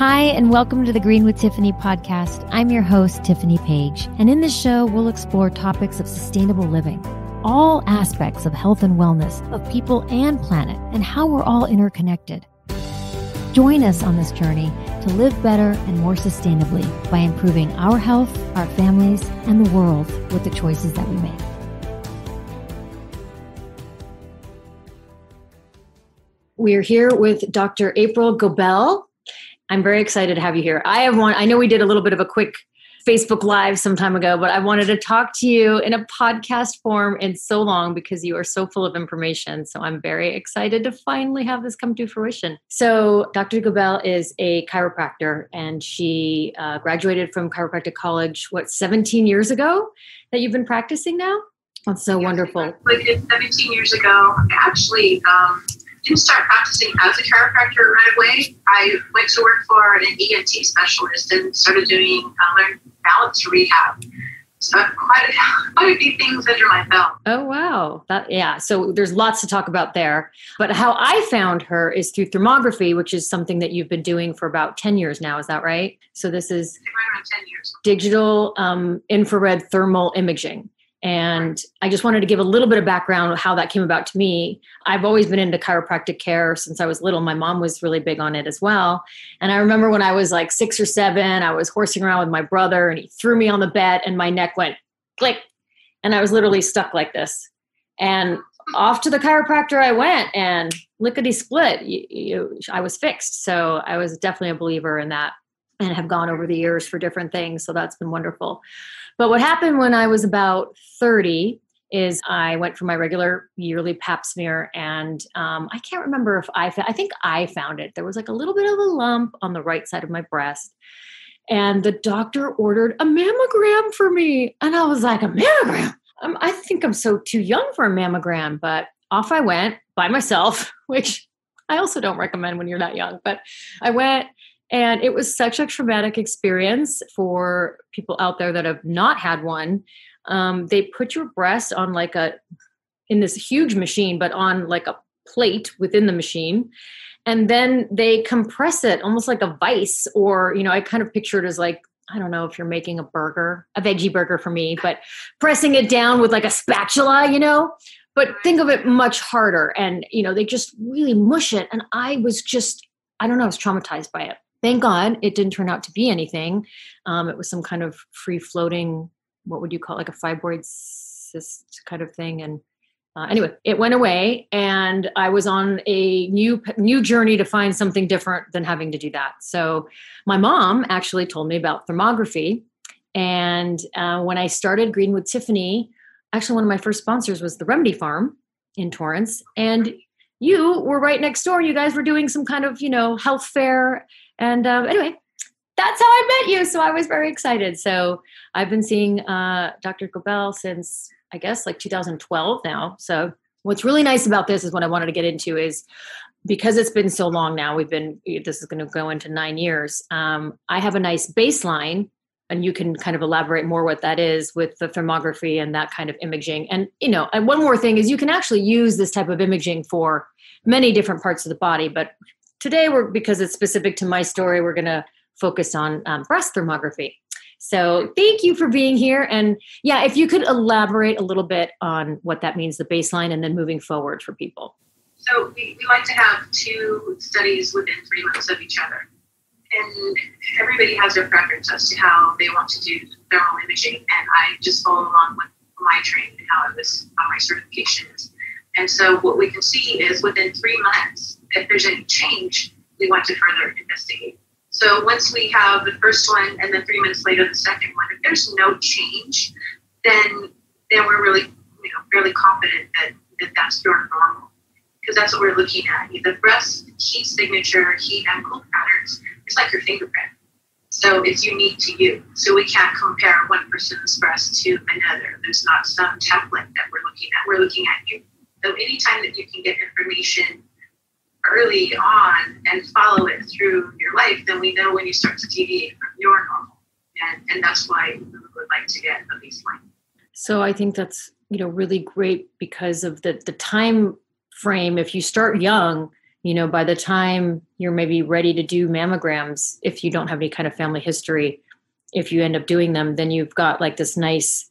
Hi, and welcome to the Green with Tiffany podcast. I'm your host, Tiffany Page, and in this show, we'll explore topics of sustainable living, all aspects of health and wellness of people and planet, and how we're all interconnected. Join us on this journey to live better and more sustainably by improving our health, our families, and the world with the choices that we make. We're here with Dr. April Goebel. I'm very excited to have you here. I have one, I know we did a little bit of a quick Facebook Live some time ago, but I wanted to talk to you in a podcast form in so long because you are so full of information. So I'm very excited to finally have this come to fruition. So, Dr. Goebel is a chiropractor and she uh, graduated from Chiropractic College, what, 17 years ago that you've been practicing now? That's so yes, wonderful. I 17 years ago. Actually, um, didn't start practicing as a chiropractor right away. I went to work for an ENT specialist and started doing um, balance rehab. So quite a, quite a few things under my belt. Oh wow, that yeah. So there's lots to talk about there. But how I found her is through thermography, which is something that you've been doing for about ten years now. Is that right? So this is right. Digital um, infrared thermal imaging. And I just wanted to give a little bit of background how that came about to me. I've always been into chiropractic care since I was little. My mom was really big on it as well. And I remember when I was like six or seven, I was horsing around with my brother and he threw me on the bed and my neck went click. And I was literally stuck like this. And off to the chiropractor I went and lickety split. You, you, I was fixed. So I was definitely a believer in that and have gone over the years for different things. So that's been wonderful. But what happened when I was about 30 is I went for my regular yearly pap smear, and um, I can't remember if I, I think I found it. There was like a little bit of a lump on the right side of my breast. And the doctor ordered a mammogram for me. And I was like, a mammogram? Um, I think I'm so too young for a mammogram. But off I went by myself, which I also don't recommend when you're that young. But I went and it was such a traumatic experience for people out there that have not had one. Um, they put your breast on like a, in this huge machine, but on like a plate within the machine. And then they compress it almost like a vice, or, you know, I kind of picture it as like, I don't know if you're making a burger, a veggie burger for me, but pressing it down with like a spatula, you know, but think of it much harder. And, you know, they just really mush it. And I was just, I don't know, I was traumatized by it thank God it didn't turn out to be anything. Um, it was some kind of free floating, what would you call it, like a fibroid cyst kind of thing. And uh, anyway, it went away, and I was on a new new journey to find something different than having to do that. So, my mom actually told me about thermography, and uh, when I started Green with Tiffany, actually one of my first sponsors was the Remedy Farm in Torrance, and you were right next door. You guys were doing some kind of you know health fair and um, anyway, that's how I met you. So I was very excited. So I've been seeing uh, Dr. Goebel since I guess like 2012 now. So what's really nice about this is what I wanted to get into is because it's been so long now. We've been this is going to go into nine years. Um, I have a nice baseline. And you can kind of elaborate more what that is with the thermography and that kind of imaging. And you know, and one more thing is you can actually use this type of imaging for many different parts of the body. But today we're because it's specific to my story we're going to focus on um, breast thermography. So thank you for being here and yeah if you could elaborate a little bit on what that means the baseline and then moving forward for people. So we, we like to have two studies within three months of each other. And everybody has their preference as to how they want to do thermal imaging and i just follow along with my training and how I was on my certifications and so what we can see is within three months, if there's any change, we want to further investigate. So once we have the first one and then three minutes later the second one, if there's no change, then then we're really you know fairly confident that, that that's your normal. Because that's what we're looking at. The breast heat signature, heat and cold patterns, it's like your fingerprint. So it's unique to you. So we can't compare one person's breast to another. There's not some template that we're looking at. We're looking at you. So anytime that you can get information early on and follow it through your life, then we know when you start to deviate from your normal. And, and that's why we would like to get a baseline. So I think that's you know really great because of the the time frame. If you start young, you know, by the time you're maybe ready to do mammograms, if you don't have any kind of family history, if you end up doing them, then you've got like this nice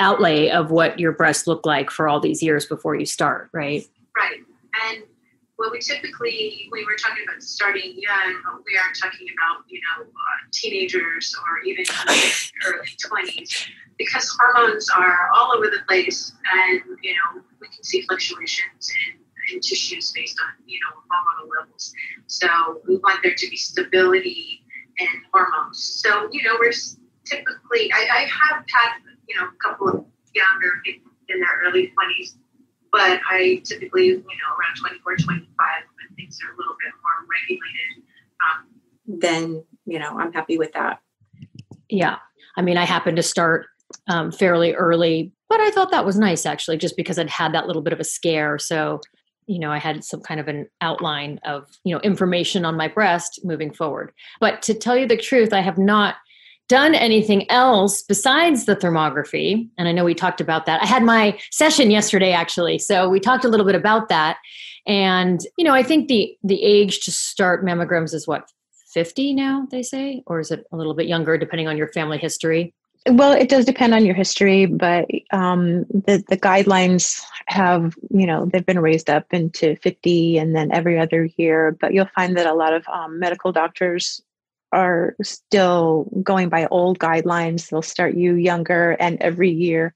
outlay of what your breasts look like for all these years before you start, right? Right. And well, we typically, when we're talking about starting young, we aren't talking about, you know, uh, teenagers or even early 20s because hormones are all over the place and, you know, we can see fluctuations in, in tissues based on, you know, hormonal levels. So we want there to be stability in hormones. So, you know, we're typically, I, I have had, you know, a couple of younger people in their early 20s but I typically, you know, around 24, 25, when things are a little bit more regulated. Um, then, you know, I'm happy with that. Yeah. I mean, I happened to start um, fairly early, but I thought that was nice actually, just because I'd had that little bit of a scare. So, you know, I had some kind of an outline of, you know, information on my breast moving forward. But to tell you the truth, I have not done anything else besides the thermography. And I know we talked about that. I had my session yesterday actually. So we talked a little bit about that. And, you know, I think the the age to start mammograms is what, 50 now, they say? Or is it a little bit younger depending on your family history? Well, it does depend on your history, but um, the the guidelines have you know they've been raised up into 50 and then every other year. But you'll find that a lot of um, medical doctors are still going by old guidelines. They'll start you younger and every year,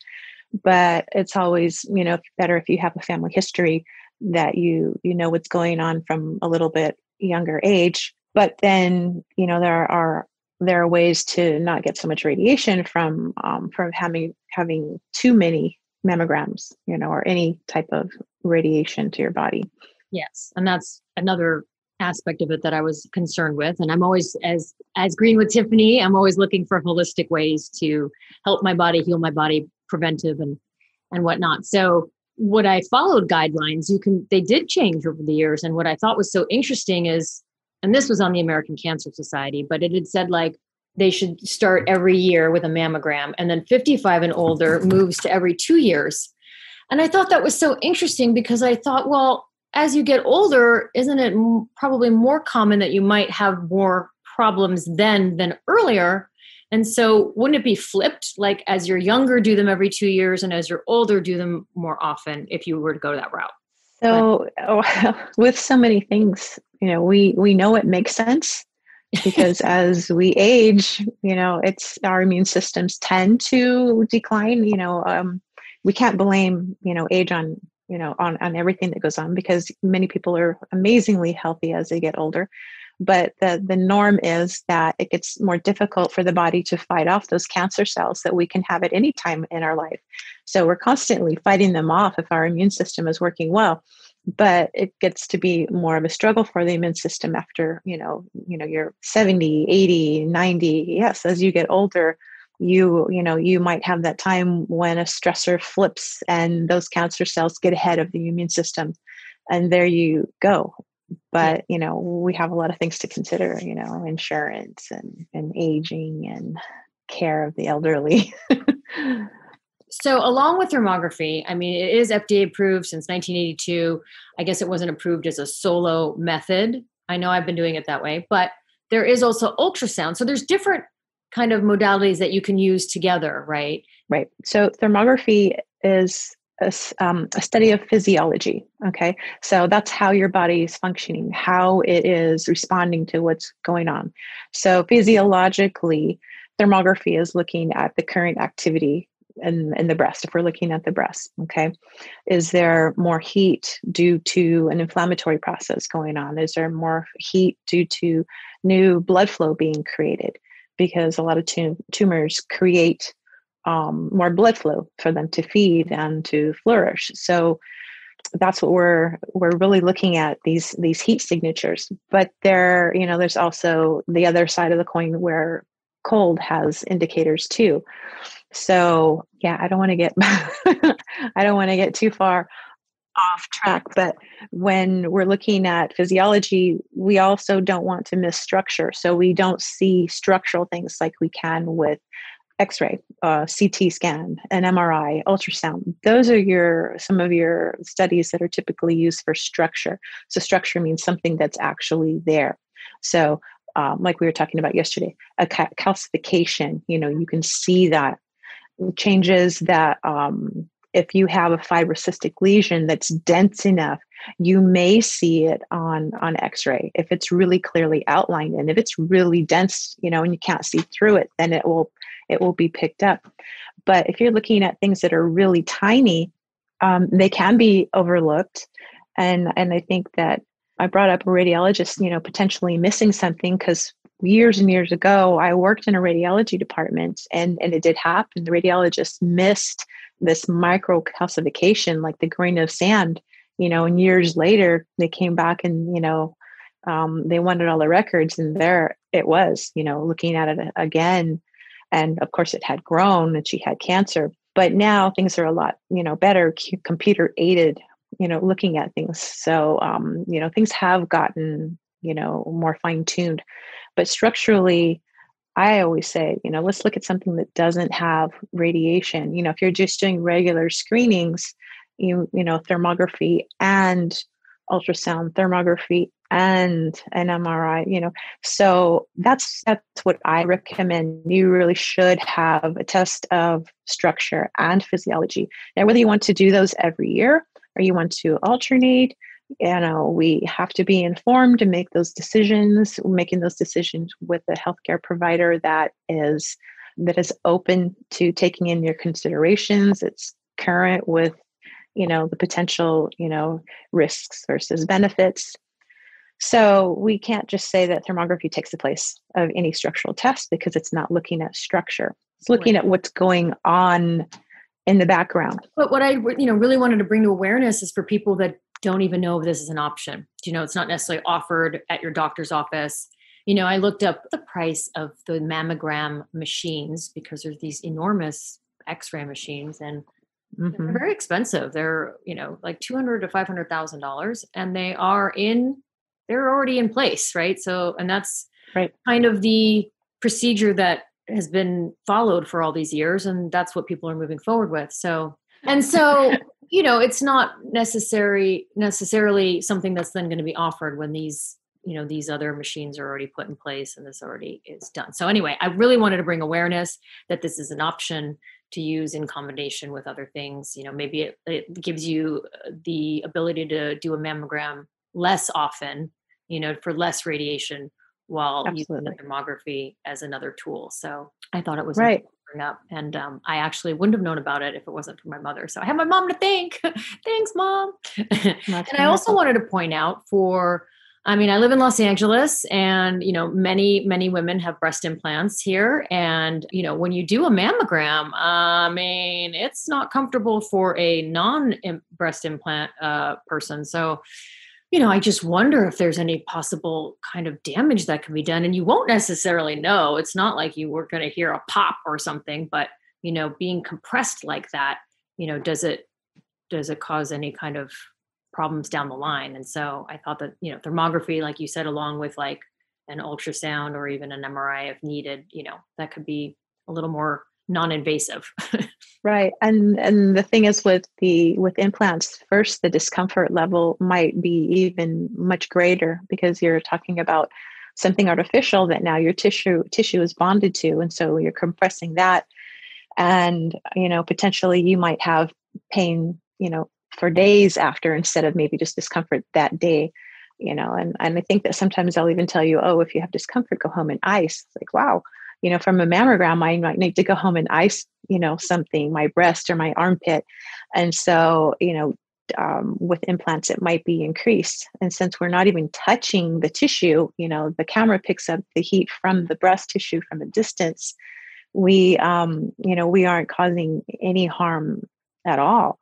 but it's always you know better if you have a family history that you you know what's going on from a little bit younger age. But then you know there are there are ways to not get so much radiation from um, from having having too many mammograms, you know, or any type of radiation to your body. Yes, and that's another aspect of it that I was concerned with. And I'm always, as as Green with Tiffany, I'm always looking for holistic ways to help my body heal my body, preventive and and whatnot. So what I followed guidelines, you can they did change over the years. And what I thought was so interesting is, and this was on the American Cancer Society, but it had said like they should start every year with a mammogram, and then 55 and older moves to every two years. And I thought that was so interesting because I thought, well, as you get older, isn't it probably more common that you might have more problems then than earlier? And so, wouldn't it be flipped? Like, as you're younger, do them every two years, and as you're older, do them more often if you were to go that route? So, oh, with so many things, you know, we we know it makes sense because as we age, you know, it's our immune systems tend to decline. You know, um, we can't blame you know age on you know on on everything that goes on because many people are amazingly healthy as they get older. But the the norm is that it gets more difficult for the body to fight off those cancer cells that we can have at any time in our life. So we're constantly fighting them off if our immune system is working well but it gets to be more of a struggle for the immune system after you know you know you're 70 80 90 yes as you get older you you know you might have that time when a stressor flips and those cancer cells get ahead of the immune system and there you go. But you know we have a lot of things to consider you know insurance and and aging and care of the elderly. So along with thermography i mean it is fda approved since 1982 i guess it wasn't approved as a solo method. I know i've been doing it that way but there is also ultrasound. So there's different kind of modalities that you can use together, right? Right. So thermography is a, um, a, study of physiology. Okay. So that's how your body is functioning, how it is responding to what's going on. So physiologically, thermography is looking at the current activity in, in the breast, if we're looking at the breast. Okay. Is there more heat due to an inflammatory process going on? Is there more heat due to new blood flow being created? Because a lot of tum- tumors create um, more blood flow for them to feed and to flourish. So that's what we're we're really looking at these these heat signatures. But there, you know, there's also the other side of the coin where cold has indicators too. So yeah, I don't want to get I don't want to get too far off track. But when we're looking at physiology we also don't want to miss structure. So we don't see structural things like we can with x-ray uh, ct scan an mri ultrasound. Those are your some of your studies that are typically used for structure. So structure means something that's actually there. So um, like we were talking about yesterday a calcification you know you can see that. Changes that um, if you have a fibrocystic lesion that's dense enough you may see it on on x-ray. If it's really clearly outlined and if it's really dense you know and you can't see through it then it will it will be picked up. But if you're looking at things that are really tiny um, they can be overlooked. And and i think that i brought up a radiologist you know potentially missing something because years and years ago i worked in a radiology department and and it did happen. The radiologist missed this micro calcification like the grain of sand you know and years later they came back and you know um, they wanted all the records and there it was you know looking at it again. And of course it had grown and she had cancer. But now things are a lot you know better computer aided you know looking at things. So um, you know things have gotten you know more fine tuned but structurally i always say you know let's look at something that doesn't have radiation you know if you're just doing regular screenings you you know thermography and ultrasound thermography and an MRI, you know. So that's that's what I recommend. You really should have a test of structure and physiology. Now, whether you want to do those every year or you want to alternate, you know, we have to be informed to make those decisions, making those decisions with a healthcare provider that is that is open to taking in your considerations. It's current with you know the potential you know risks versus benefits so we can't just say that thermography takes the place of any structural test because it's not looking at structure it's looking right. at what's going on in the background but what i you know really wanted to bring to awareness is for people that don't even know if this is an option you know it's not necessarily offered at your doctor's office you know i looked up the price of the mammogram machines because there's these enormous x-ray machines and Mm-hmm. They're very expensive. They're, you know, like 200 to $500,000 and they are in, they're already in place. Right. So, and that's right. kind of the procedure that has been followed for all these years. And that's what people are moving forward with. So, and so, you know, it's not necessary, necessarily something that's then going to be offered when these you know these other machines are already put in place and this already is done so anyway i really wanted to bring awareness that this is an option to use in combination with other things. You know, maybe it, it gives you uh, the ability to do a mammogram less often, you know, for less radiation while Absolutely. using mammography as another tool. So I thought it was right. Up. And um, I actually wouldn't have known about it if it wasn't for my mother. So I have my mom to thank. Thanks, mom. and I also wanted to point out for I mean, I live in Los Angeles and, you know, many, many women have breast implants here. And, you know, when you do a mammogram, I mean, it's not comfortable for a non breast implant uh, person. So, you know, I just wonder if there's any possible kind of damage that can be done. And you won't necessarily know. It's not like you were going to hear a pop or something, but, you know, being compressed like that, you know, does it, does it cause any kind of problems down the line. And so I thought that, you know, thermography, like you said, along with like an ultrasound or even an MRI if needed, you know, that could be a little more non-invasive. right. And and the thing is with the with implants, first the discomfort level might be even much greater because you're talking about something artificial that now your tissue tissue is bonded to and so you're compressing that and you know potentially you might have pain you know for days after instead of maybe just discomfort that day you know and, and i think that sometimes i'll even tell you oh if you have discomfort go home and ice it's like wow you know from a mammogram i might need to go home and ice you know something my breast or my armpit. And so you know um, with implants it might be increased. And since we're not even touching the tissue you know the camera picks up the heat from the breast tissue from a distance we um, you know we aren't causing any harm at all.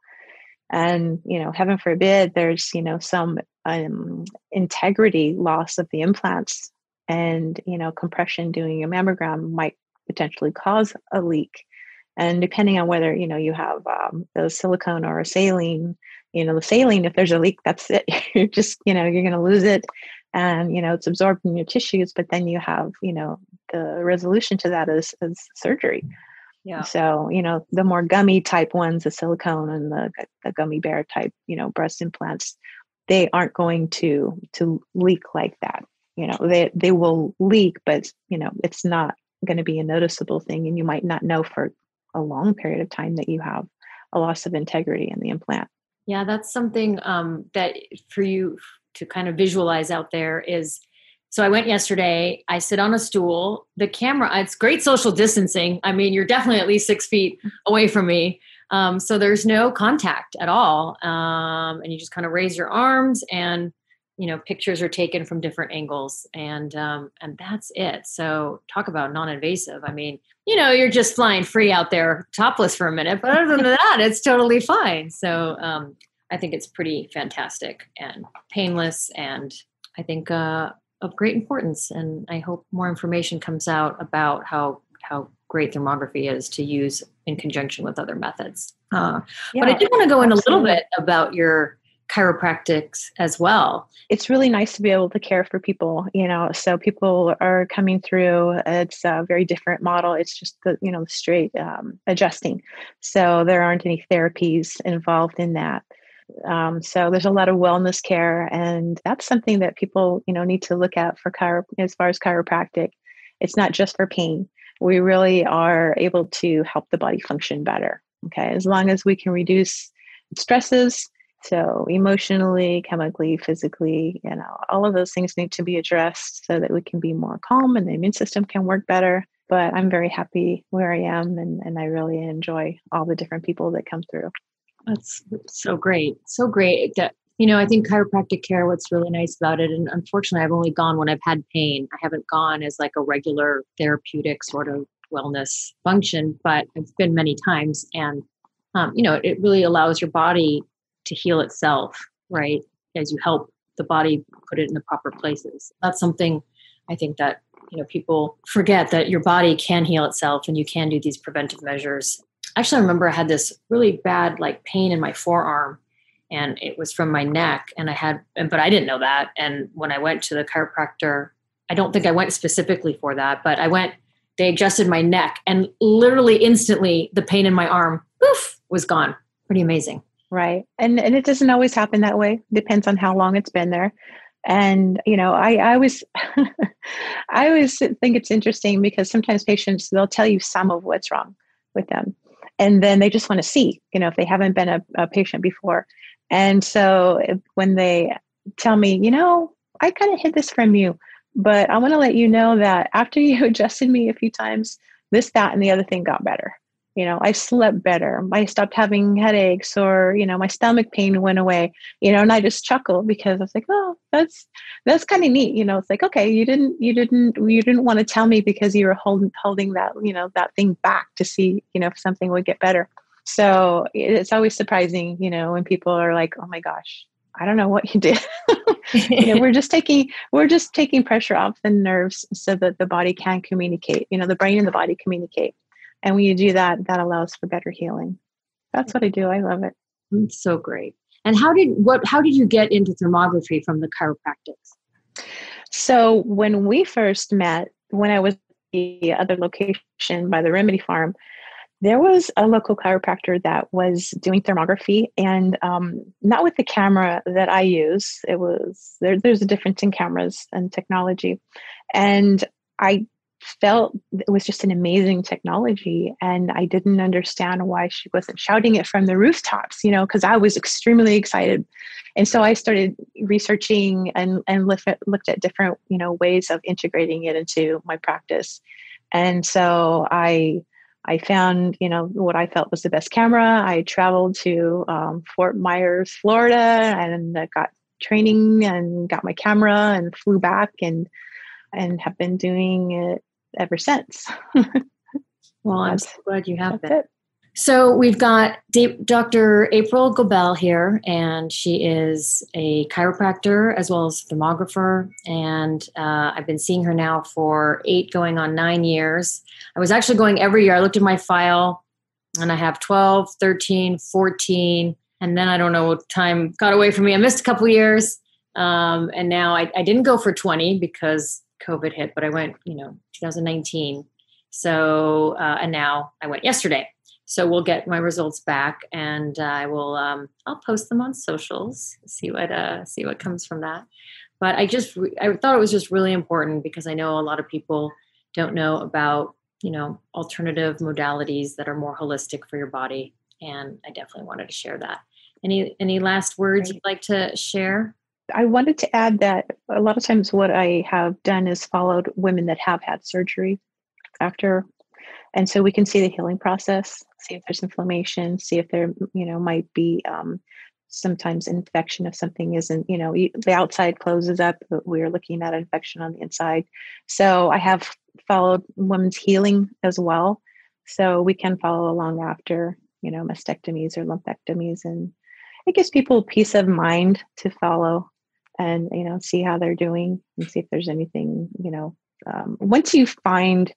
And you know heaven forbid there's you know some um, integrity loss of the implants and you know compression doing a mammogram might potentially cause a leak and depending on whether you know you have um, the silicone or a saline you know the saline if there's a leak that's it you're just you know you're going to lose it and you know it's absorbed in your tissues but then you have you know the resolution to that is, is surgery Yeah. So, you know, the more gummy type ones, the silicone and the, the gummy bear type, you know, breast implants, they aren't going to to leak like that. You know, they they will leak, but you know, it's not going to be a noticeable thing and you might not know for a long period of time that you have a loss of integrity in the implant. Yeah, that's something um, that for you to kind of visualize out there is so I went yesterday. I sit on a stool. The camera, it's great social distancing. I mean, you're definitely at least six feet away from me. Um, so there's no contact at all. Um, and you just kind of raise your arms and you know pictures are taken from different angles and um, and that's it. So talk about non-invasive. I mean you know you're just flying free out there topless for a minute but other than that it's totally fine. So um, i think it's pretty fantastic and painless and i think uh, of great importance and i hope more information comes out about how how great thermography is to use in conjunction with other methods. Uh, yeah, but i did want to go in a little bit about your chiropractics as well. It's really nice to be able to care for people, you know. So people are coming through. It's a very different model. It's just the you know straight um, adjusting. So there aren't any therapies involved in that. Um, so there's a lot of wellness care, and that's something that people you know need to look at for chiro as far as chiropractic. It's not just for pain. We really are able to help the body function better. Okay, as long as we can reduce stresses so, emotionally, chemically, physically, you know, all of those things need to be addressed so that we can be more calm and the immune system can work better. But I'm very happy where I am and, and I really enjoy all the different people that come through. That's so great. So great. That, you know, I think chiropractic care, what's really nice about it, and unfortunately, I've only gone when I've had pain. I haven't gone as like a regular therapeutic sort of wellness function, but I've been many times. And, um, you know, it really allows your body to heal itself, right? As you help the body put it in the proper places. That's something I think that you know people forget that your body can heal itself and you can do these preventive measures. Actually, I remember I had this really bad like pain in my forearm and it was from my neck and I had but I didn't know that and when I went to the chiropractor, I don't think I went specifically for that, but I went they adjusted my neck and literally instantly the pain in my arm poof was gone. Pretty amazing. Right. And and it doesn't always happen that way. Depends on how long it's been there. And you know, I I was I always think it's interesting because sometimes patients they'll tell you some of what's wrong with them. And then they just want to see, you know, if they haven't been a, a patient before. And so eh, when they tell me, you know, I kind of hid this from you, but I want to let you know that after you adjusted me a few times, this, that, and the other thing got better you know i slept better i stopped having headaches or you know my stomach pain went away you know and i just chuckled because i was like oh that's that's kind of neat you know it's like okay you didn't you didn't you didn't want to tell me because you were holding holding that you know that thing back to see you know if something would get better so it's always surprising you know when people are like oh my gosh I don't know what you did. you know, we're just taking we're just taking pressure off the nerves so that the body can communicate. You know, the brain and the body communicate. And when you do that, that allows for better healing. That's what I do. I love it. It's so great. And how did what how did you get into thermography from the chiropractics? So when we first met, when I was at the other location by the Remedy Farm, there was a local chiropractor that was doing thermography and um, not with the camera that I use. It was there, there's a difference in cameras and technology. And I felt it was just an amazing technology and i didn't understand why she wasn't shouting it from the rooftops you know because i was extremely excited. And so i started researching and and looked at, looked at different you know ways of integrating it into my practice. And so i i found you know what i felt was the best camera. I traveled to um, fort myers florida and got training and got my camera and flew back and and have been doing it ever since. well, I'm so glad you have been. It. So we've got Dr. April Goebel here, and she is a chiropractor as well as thermographer. And uh, I've been seeing her now for eight, going on nine years. I was actually going every year. I looked at my file, and I have 12, 13, 14, and then I don't know what time got away from me. I missed a couple years. Um, and now I, I didn't go for 20 because COVID hit, but I went, you know, 2019. So, uh, and now I went yesterday. So we'll get my results back, and uh, I will. Um, I'll post them on socials. See what uh, see what comes from that. But I just re- I thought it was just really important because I know a lot of people don't know about you know alternative modalities that are more holistic for your body, and I definitely wanted to share that. Any any last words you'd like to share? I wanted to add that a lot of times what I have done is followed women that have had surgery after. And so we can see the healing process see if there's inflammation see if there you know might be um, sometimes infection if something isn't you know the outside closes up but we're looking at infection on the inside. So i have followed women's healing as well. So we can follow along after you know mastectomies or lumpectomies and it gives people peace of mind to follow and you know see how they're doing and see if there's anything you know um, once you find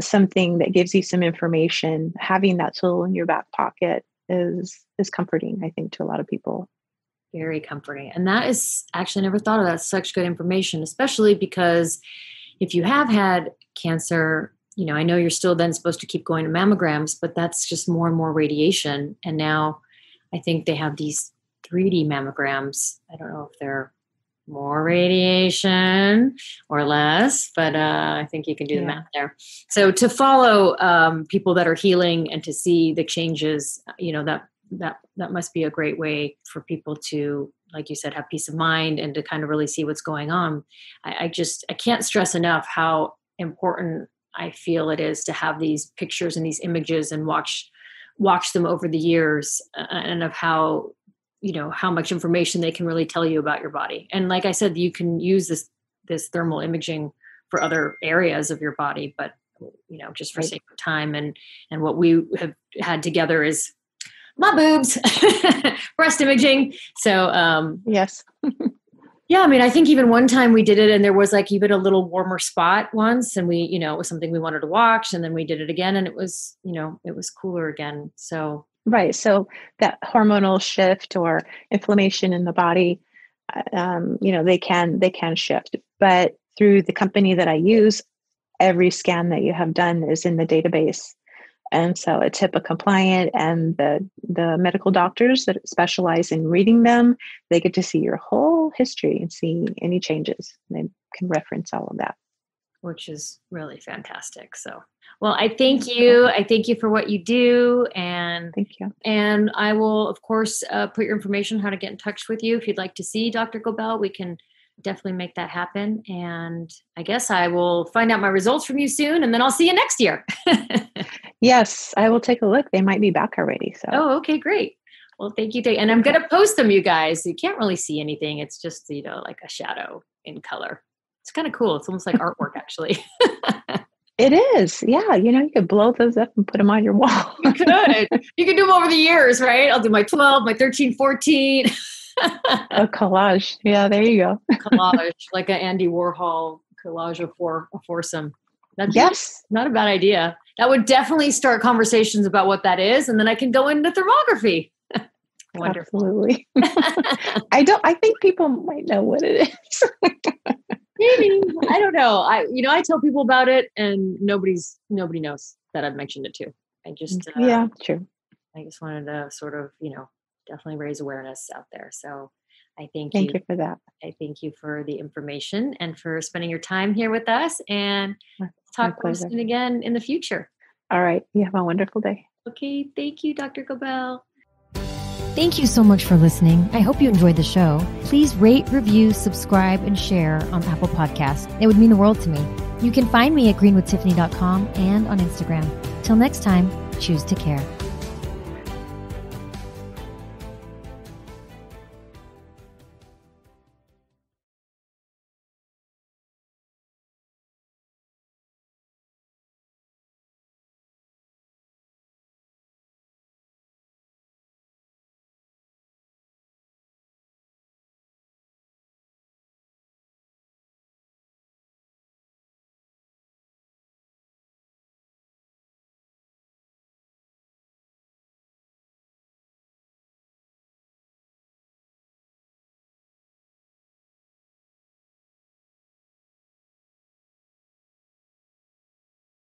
something that gives you some information having that tool in your back pocket is is comforting i think to a lot of people. Very comforting and that is actually never thought of that such good information especially because if you have had cancer you know i know you're still then supposed to keep going to mammograms but that's just more and more radiation and now i think they have these 3d mammograms. I don't know if they're more radiation or less, but uh, I think you can do yeah. the math there. So to follow um, people that are healing and to see the changes, you know that that that must be a great way for people to, like you said, have peace of mind and to kind of really see what's going on. I, I just I can't stress enough how important I feel it is to have these pictures and these images and watch watch them over the years uh, and of how you know how much information they can really tell you about your body. And like i said you can use this this thermal imaging for other areas of your body but you know just for right. sake of time. And and what we have had together is my boobs breast imaging. So um yes. yeah i mean i think even one time we did it and there was like even a little warmer spot once and we you know it was something we wanted to watch and then we did it again and it was you know it was cooler again. So Right. So that hormonal shift or inflammation in the body, uh, um, you know, they can they can shift. But through the company that I use, every scan that you have done is in the database, and so it's HIPAA compliant. And the the medical doctors that specialize in reading them, they get to see your whole history and see any changes. They can reference all of that which is really fantastic. So, well, I thank you. I thank you for what you do, and thank you. And I will, of course, uh, put your information how to get in touch with you if you'd like to see Dr. Goebel. We can definitely make that happen. And I guess I will find out my results from you soon, and then I'll see you next year. yes, I will take a look. They might be back already. So. Oh, okay, great. Well, thank you. And I'm going to post them, you guys. You can't really see anything. It's just, you know, like a shadow in color it's kind of cool. It's almost like artwork, actually. it is. Yeah. You know, you could blow those up and put them on your wall. you could. You could do them over the years, right? I'll do my 12, my 13, 14. a collage. Yeah, there you go. collage, like an Andy Warhol collage of four, a foursome. That's yes. Not a bad idea. That would definitely start conversations about what that is, and then I can go into thermography. Wonderful. Absolutely. I don't I think people might know what it is. Maybe I don't know. I you know I tell people about it and nobody's nobody knows that I've mentioned it too. I just uh, yeah, true. I just wanted to sort of you know definitely raise awareness out there. So I thank, thank you. you for that. I thank you for the information and for spending your time here with us. And talk soon again in the future. All right. You have a wonderful day. Okay. Thank you, Dr. Goebel. Thank you so much for listening. I hope you enjoyed the show. Please rate, review, subscribe, and share on Apple Podcasts. It would mean the world to me. You can find me at greenwithtiffany.com and on Instagram. Till next time, choose to care.